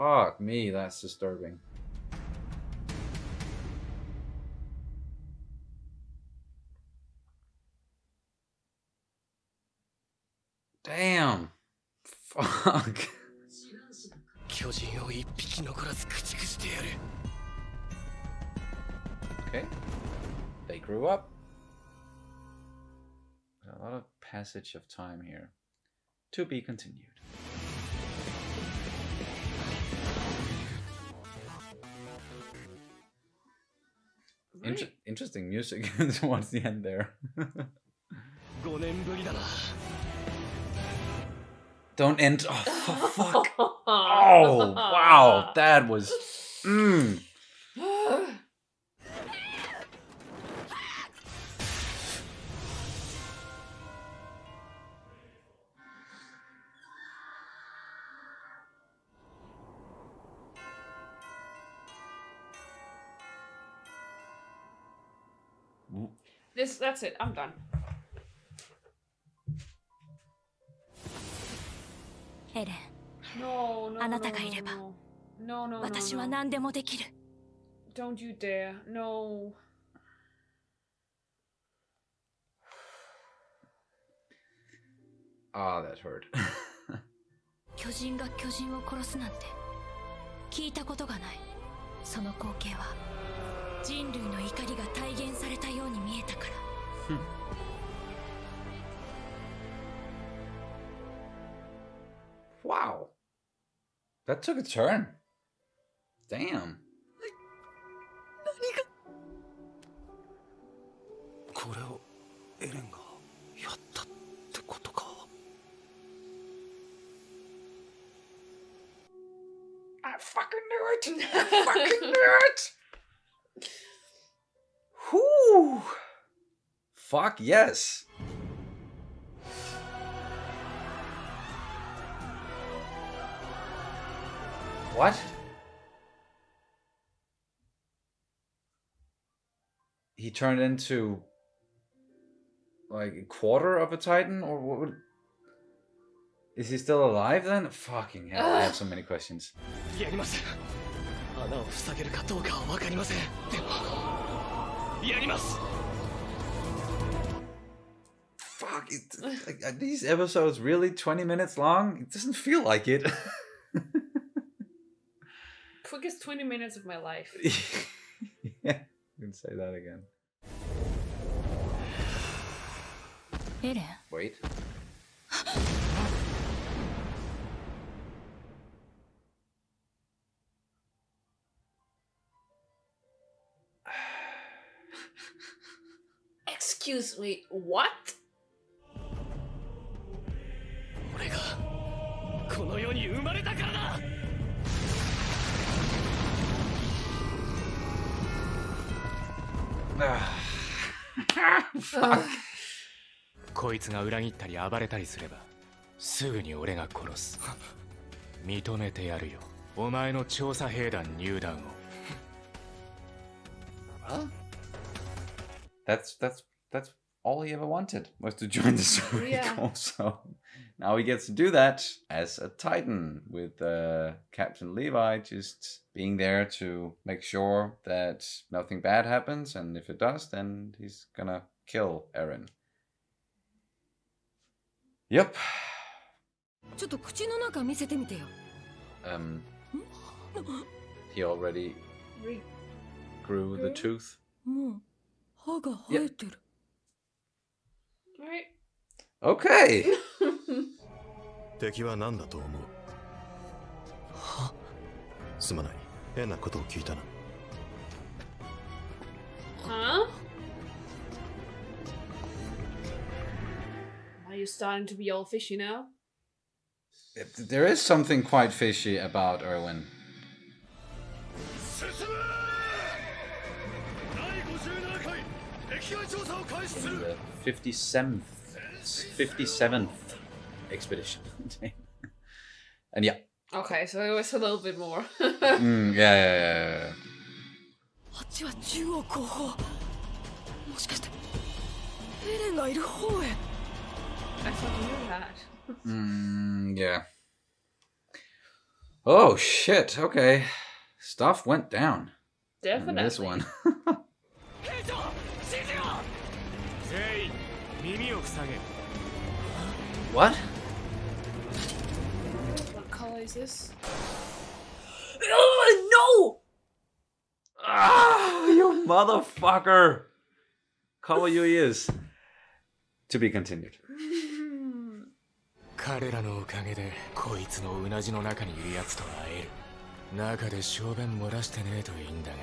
Fuck me, that's disturbing. Damn. Fuck. 巨人を一匹残らず駆逐してやる Okay. They grew up. A lot of passage of time here. To be continued. Inter interesting music towards the end there. Don't end. Oh, fuck. oh, wow. That was. Mmm. that's it. I'm done. エレン No, no. あな no, たがいれば no, no, no, no, 私は no. 何でもできる Don't you dare. No. Ah, that hurt. 巨人が巨人を殺すなんて聞いたことがないその光景は人類の怒りが体現されたように見えたから Hmm. Wow. That took a turn. Damn. I fucking knew it! I fucking knew it! Whew! Fuck yes. What? He turned into like a quarter of a titan or what would Is he still alive then? Fucking hell, I have so many questions fuck, like, are these episodes really 20 minutes long? It doesn't feel like it. Quickest 20 minutes of my life. yeah, you can say that again. Wait. Excuse me, what? こいつが裏切ったり暴れたりすればすぐに俺が殺す。認めてやるよ。お前の調査兵団入団を。That's that's that's all he ever wanted was to join the Soviet yeah. So now he gets to do that as a Titan with uh, Captain Levi just being there to make sure that nothing bad happens. And if it does, then he's gonna kill Eren. Yep. Um, he already grew the tooth. Yep. う歯が生えてる right? Okay. 敵は何だと思うすまない変なことを聞いたな Huh? Are you starting to be all fishy now? There is something quite fishy about Erwin. in the 57th, 57th expedition. and yeah. Okay, so it was a little bit more. mm, yeah, yeah, yeah. I thought you knew that. mm, yeah. Oh shit, okay. Stuff went down. Definitely. In this one. 耳を塞げ what? What color is this? Oh, Ah, you motherfucker. Color your ears. To be continued. no! 彼らのおかげでこいつのうなじの中にいるやつと会える中で小便漏らしてねえといいんだが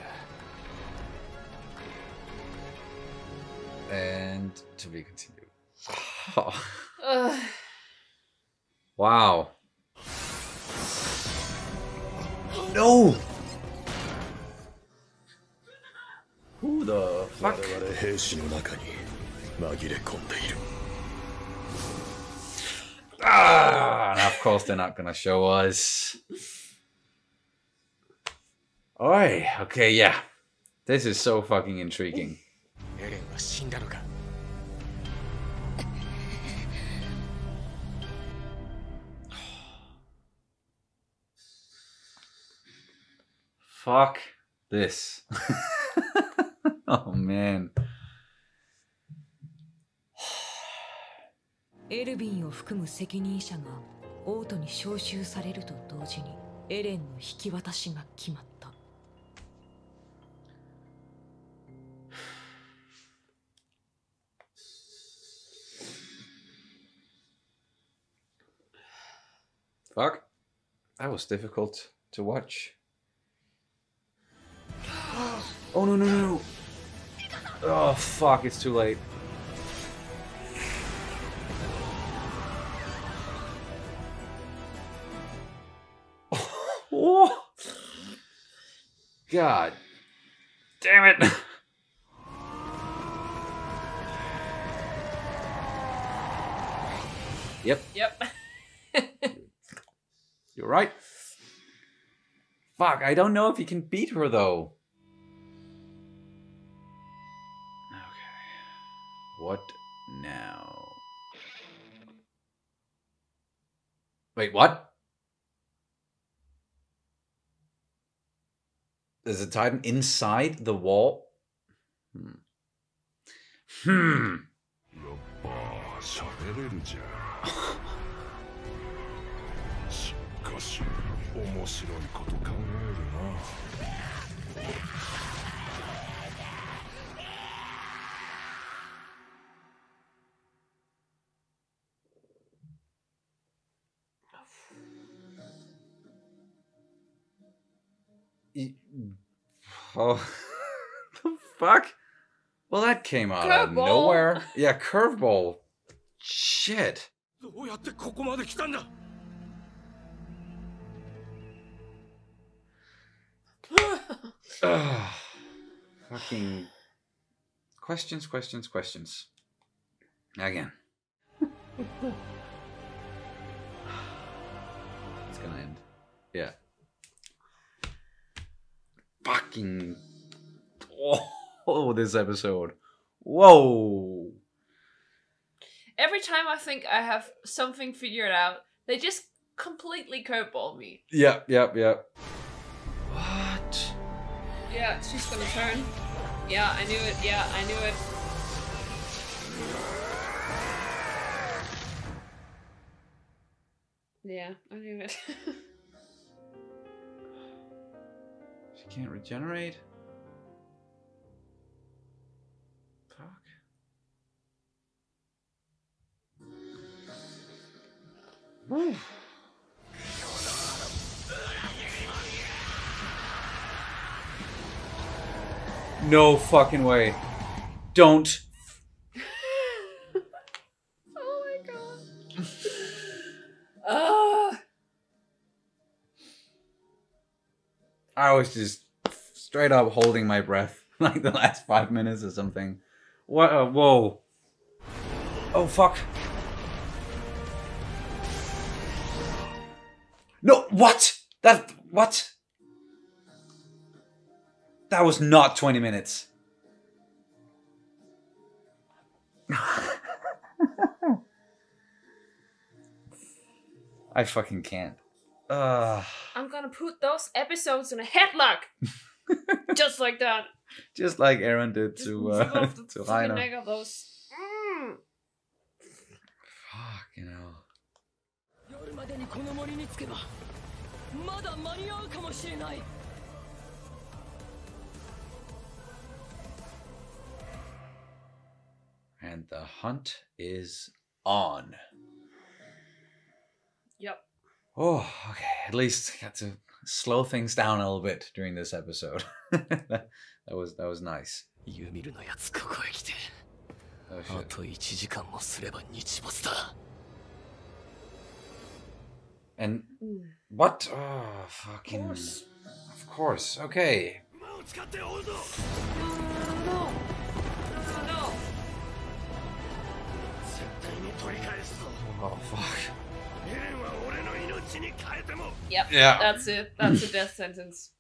And to be continued. Oh, Ugh. wow. No! Who the 我 fuck? 々兵士の中に紛れ込んでいる Ah, and of course they're not gonna show us. Oi, okay, yeah. This is so fucking intriguing. エレンは死んだのか Fuck this. oh man. エルヴィンを含む責任者が王都に招集されると同時にエレンの引き渡しが決まった Fuck. That was difficult to watch. Oh no no no. Oh fuck, it's too late. Oh. God. Damn it. Yep, Yep. you're right. Fuck, I don't know if he can beat her though. What now? Wait, what? There's a titan inside the wall? Hmm. Hmm. Oh, the fuck! Well, that came out curveball. of nowhere. Yeah, curveball. Shit. Ugh. Fucking questions, questions, questions. Again. it's gonna end. Yeah. Fucking. Oh, this episode. Whoa. Every time I think I have something figured out, they just completely curveball me. Yep, yep, yep. What? Yeah, she's gonna turn. Yeah, I knew it. Yeah, I knew it. Yeah, I knew it. can't regenerate? Fuck. Woo. No fucking way. Don't. Was just straight up holding my breath like the last five minutes or something. What? Uh, whoa. Oh fuck. No, what? That what? That was not 20 minutes. I fucking can't. Uh, I'm gonna put those episodes in a headlock, just like that. Just like Eren did just to uh, to Reiner. Neck of those. Mm. Fuck, you know. And the hunt is on Yep. Oh, okay. At least got to slow things down a little bit during this episode. that, that was that was nice. ユミルのやつここへ来て Oh あ shit. と1時間もすれば日没だ And Mm. what? Oh, fucking. course. Of course. Okay. 馬を使って追うぞ No. No. No. 絶対に取り返すぞ Oh fuck. Yep. Yeah. That's it. That's a death sentence.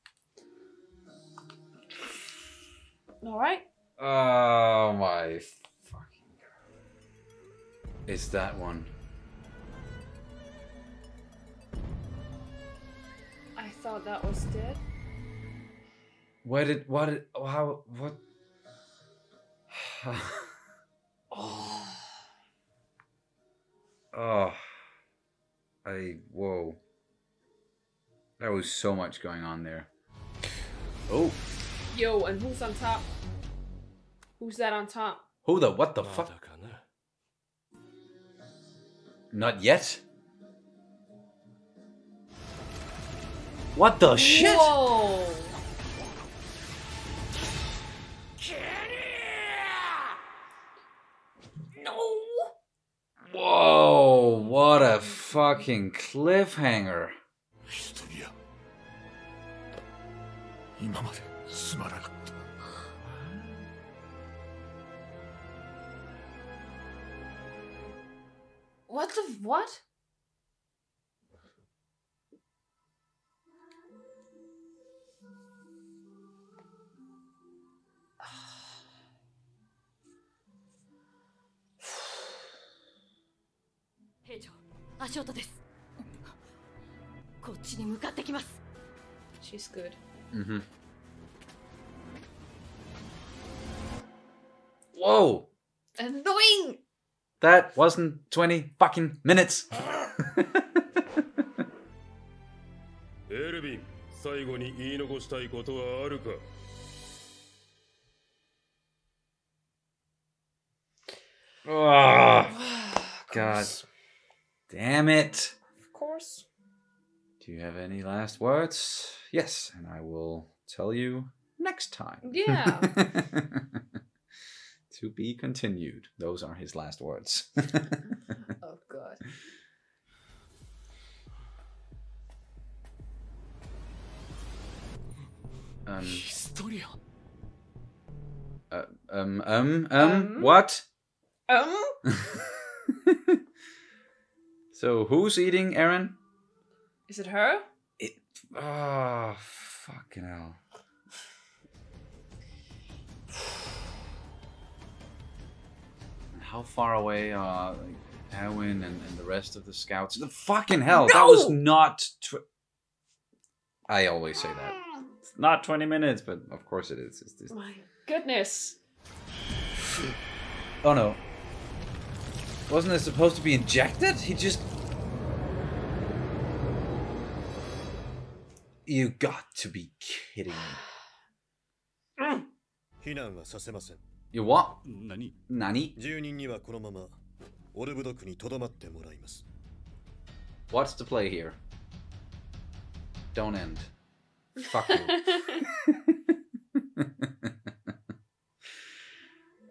Alright. Oh my fucking god. It's that one. I thought that was dead. What did what did how what Oh. Oh I whoa. There was so much going on there. Oh. Yo, and who's on top? Who's that on top? Who the what the fuck? Not yet. What the shit? Whoa. No. Whoa, what a fucking cliffhanger. ヒトリア今まですまなかった What the what? " 足音ですこっちに向かってきます She's good. Mm-hmm. Whoa! Annoying. That wasn't 20 fucking minutes. エルヴィン最後に言い残したいことはあるか oh, God Damn it. Of course. Do you have any last words? Yes, and I will tell you next time. Yeah. to be continued. Those are his last words. oh, God. Um, uh, um, um, um, um, what? Um? so who's eating Eren? Is it her? It. Oh, fucking hell. How far away are like, Erwin and, and the rest of the scouts? The fucking hell! That was not. Tw- I always say that. It's not 20 minutes, but of course it is. It's just... My goodness. Oh no. Wasn't it supposed to be injected? He just. You got to be kidding me. 避難はさせません You what? 何 Nani? 住人にはこのままオルブドクにとどまってもらいます What's the play here? Don't end. Fuck you.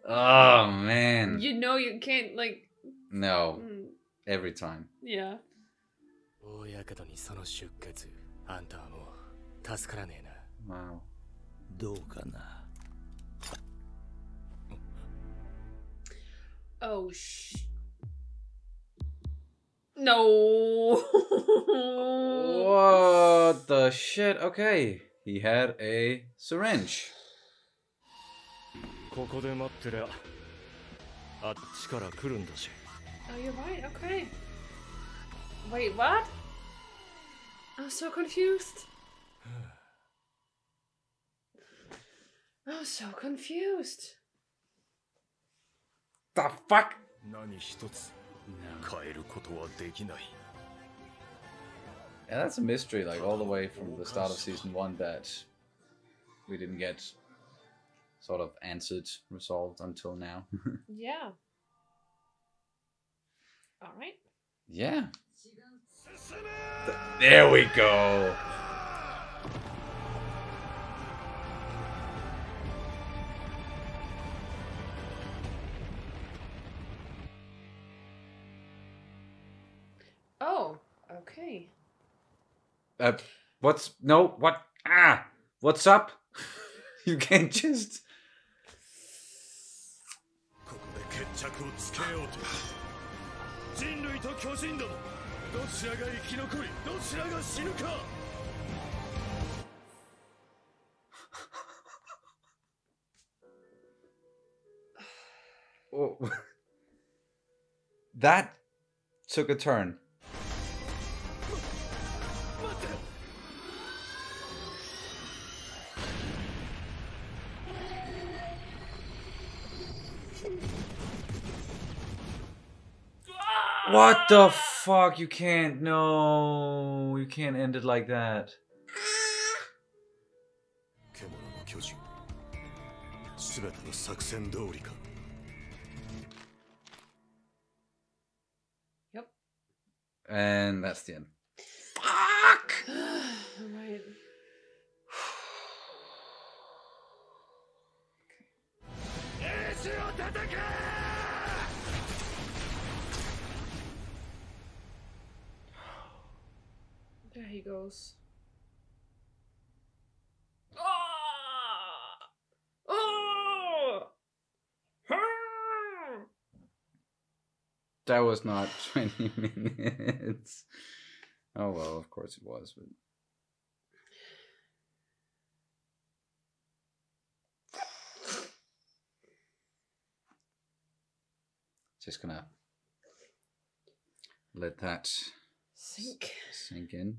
oh man. you know you can't like. No. mm, Every time. Yeah. 大やけどにその出血あんたはもう助からねえな Wow. どうかな Oh sh. No. What the shit? Okay. He had a syringe. ここで待ってりゃあっちから来るんだし oh, you're right. Okay. Wait, what? I'm so confused. I'm so confused. The fuck? 何一つ変えることはできない Yeah, that's a mystery, like all the way from the start of season one that we didn't get sort of answered, resolved until now. Yeah. Alright. yeah. There we go. Oh, okay. Uh, what's no? What? Ah, what's up? you can't just. 人類と巨人どもどちらが生き残りどちらが死ぬか that took a turn. What the fuck? You can't. No. You can't end it like that. Yep. And that's the end. Goes. Ah! Ah! That was not 20 minutes. Oh well, of course it was, but. Just gonna let that Sink. sink in.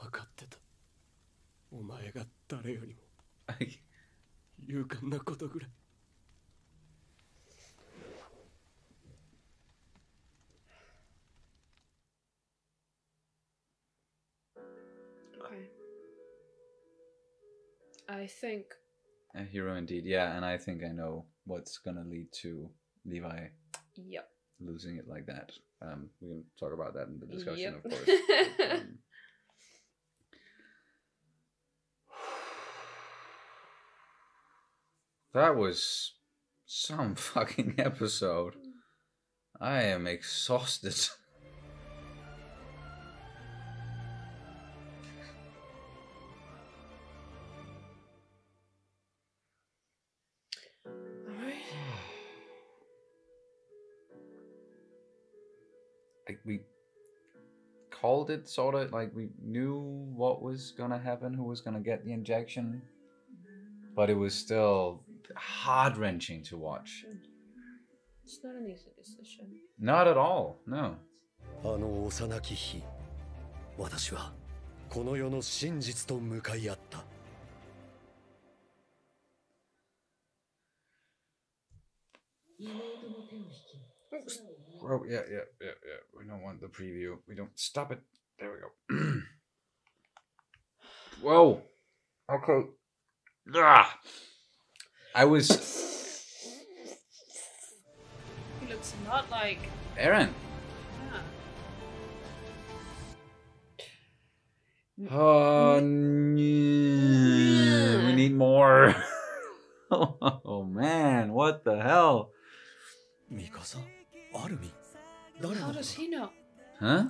分かってたお前が誰よりも I- 勇敢なことぐらい Okay. I think. A hero indeed, yeah, and I think I know what's gonna lead to Levi Yep. losing it like that. Um, we can talk about that in the discussion, Yep. of course. Um, that was some fucking episode. I am exhausted. we called it sort of like we knew what was gonna happen, who was gonna get the injection, but it was still heart wrenching to watch. It's not an easy decision. Not at all. No. あの幼き日私はこの世の真実と向かい合った Oh, yeah, yeah, yeah, yeah. We don't want the preview. We don't. Stop it. There we go. Whoa. Okay. Ugh. I was. He looks a lot like. Eren. Yeah. Oh, yeah. we need more. oh, man. What the hell? Mikosan. アルミ誰 How の does he know? Huh?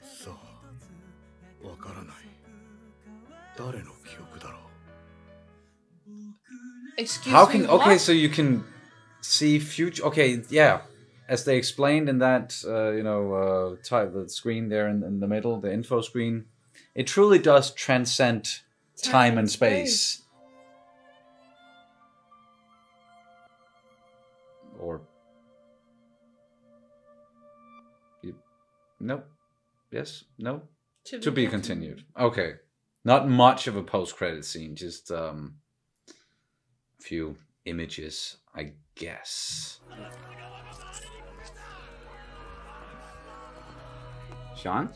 さあわからない誰の記憶だろう Excuse How me. can okay? what? So you can see future. Okay, yeah. As they explained in that, uh, you know, uh, type the screen there in, in the middle, the info screen, it truly does transcend time, and space. Or Nope. Yes. No. To, To be continued. Okay. Not much of a post-credit scene. Just um, a few images, I guess. Sean.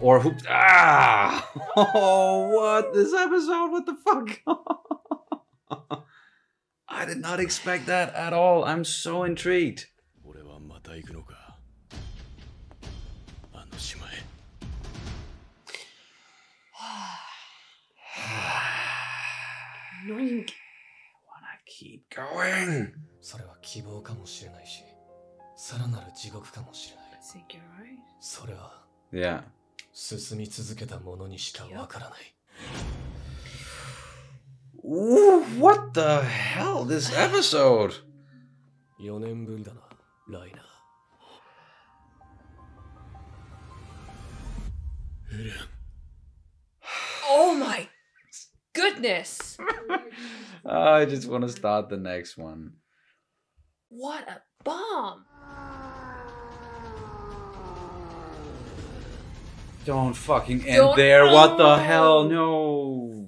Or who? Ah! Oh, what? This episode? What the fuck? I did not expect that at all. I'm so intrigued. 俺はまた行くのかあの島へ Annoying. Wanna keep going. それは希望かもしれないしさらなる地獄かもしれない I think you're right. それは Yeah. 進み続けた者にしかわからない Ooh, what the hell? This episode. 4年ぶりだなライナー Oh my goodness! I just want to start the next one. What a bomb! Don't fucking end Don't- there. What the Oh. hell? No.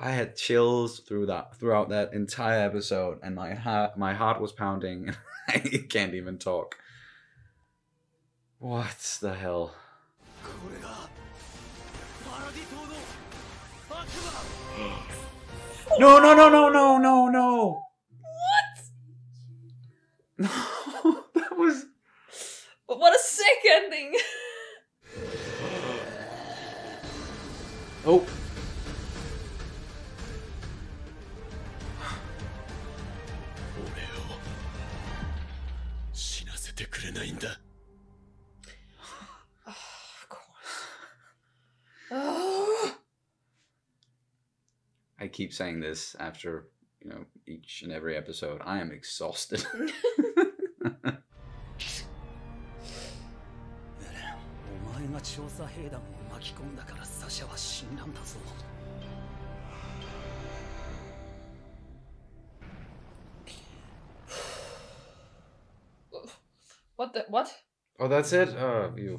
I had chills through that throughout that entire episode, and my heart my heart was pounding, and I can't even talk. What the hell? no, no, no, no, no, no, no. What? No, that was. What a sick ending. oh. 死なせてくれないんだ. Oh. I keep saying this after, you know, each and every episode. I am exhausted. What the what? Oh, that's it. Oh, you.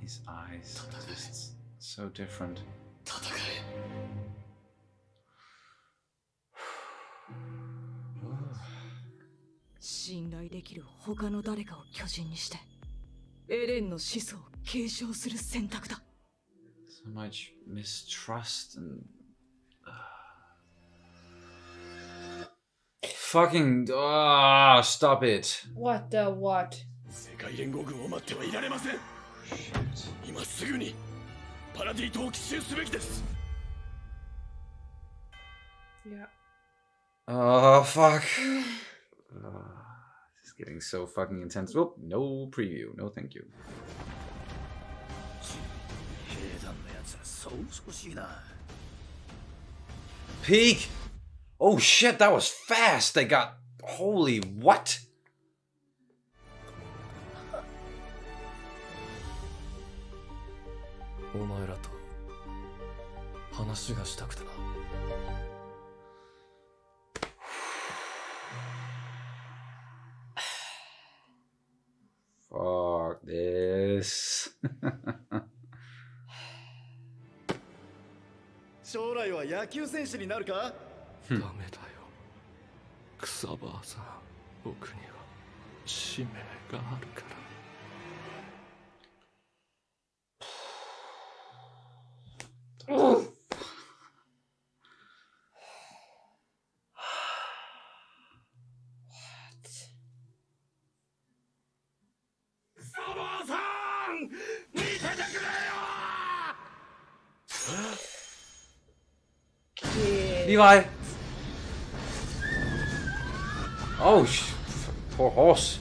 His eyes. Just so different. So much mistrust and Fucking. Ah, stop it. What the what? 世界連合軍を待ってはいられません今すぐにパラディ島を奇襲すべきです Yeah. Oh, fuck. Ah, this is getting so fucking intense. Oh, no preview. No, thank you. 兵団のやつはそう少しいな Peak! Oh shit, that was fast! They got. Holy what? お前らと話がしたくてな Fuck this. 将来は野球選手になるか ダメだよ。草葉さん僕には使命があるから。うん、さん見てくれよ。Oh, poor horse.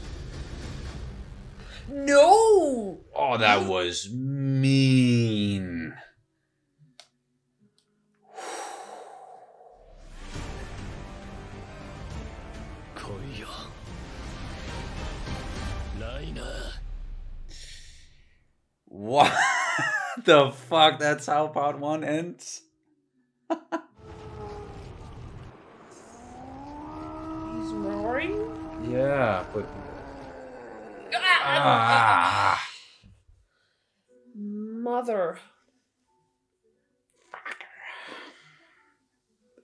No! Oh, that was mean. What the fuck? That's how part one ends? Yeah, but. Ah, Ah. Mother.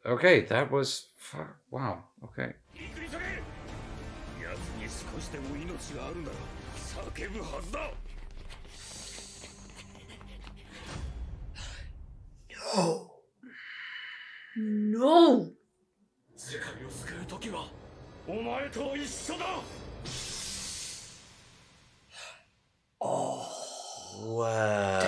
Okay, that was. Fuck. Wow. Okay. 行くに急げ奴に少しでも命があるなら叫ぶはずだ No. 世界を救う時は お前と一緒だ。Wow.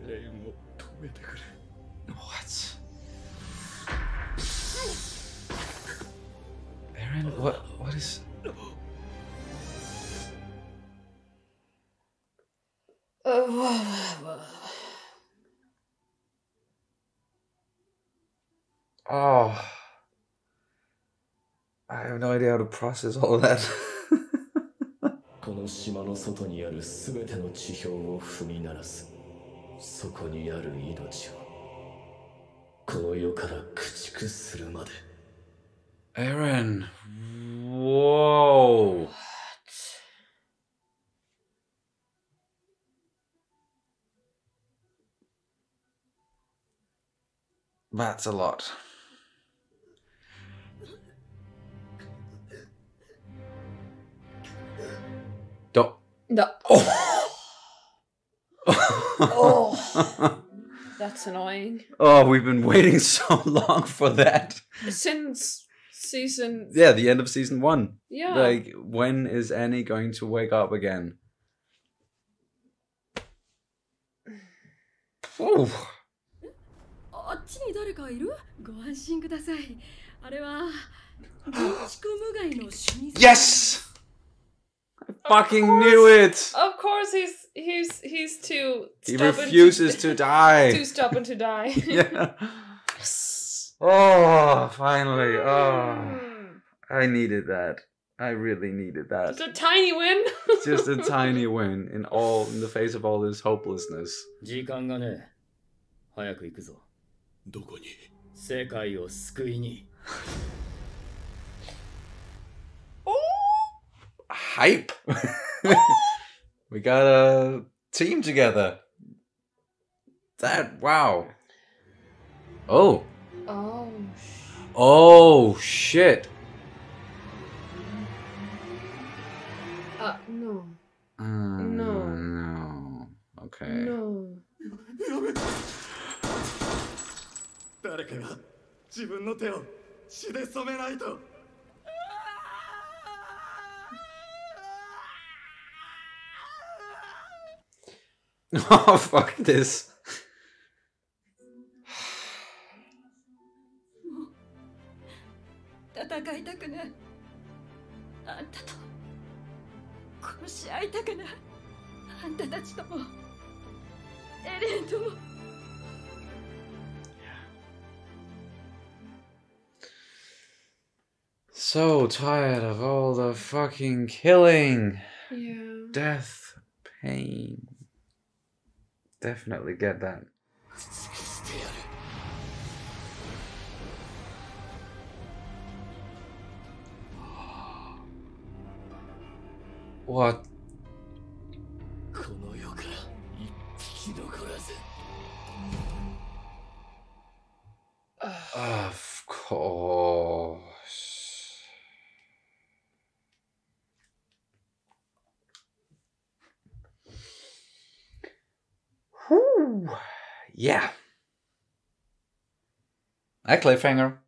レインを止めてくれ idea how to process all of that. Eren whoa What? That's a lot. Do- No. oh. Oh. That's annoying. oh, we've been waiting so long for that. Since season. Yeah, the end of season one. Yeah. Like, when is Annie going to wake up again? Ooh. あっちに誰かいるご安心くださいあれは建築無害の主任 Yes! I fucking knew it! Of course, he's he's he's too. He stubborn refuses to die. Too stubborn to die. yeah. Oh, finally. Oh, I needed that. I really needed that. It's a tiny win. Just a tiny win in all in the face of all this hopelessness. 時間がね早く行くぞどこに世界を救いに Hype. we got a team together. That wow. Oh. oh. Oh shit. Uh, no. Mm, No. No. Okay. No. 誰かが自分の手を血で染めないと oh, fuck this. so tired of all the fucking killing, yeah. death, pain definitely get that. What? Ah, of course. Yeah. A cliffhanger.